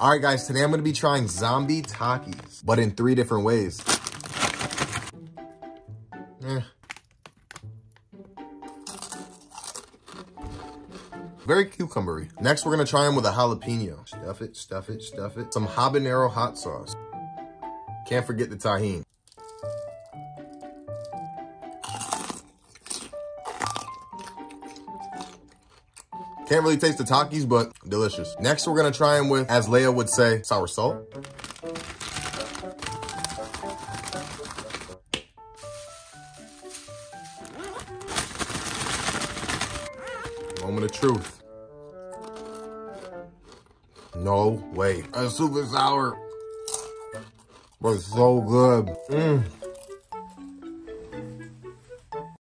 All right, guys, today I'm gonna be trying zombie Takis, but in three different ways. Eh. Very cucumbery. Next, we're gonna try them with a jalapeno. Stuff it, stuff it, stuff it. Some habanero hot sauce. Can't forget the Tajín. Can't really taste the Takis, but delicious. Next, we're gonna try them with, as Leia would say, sour salt. Moment of truth. No way. That's super sour. But so good. Mmm.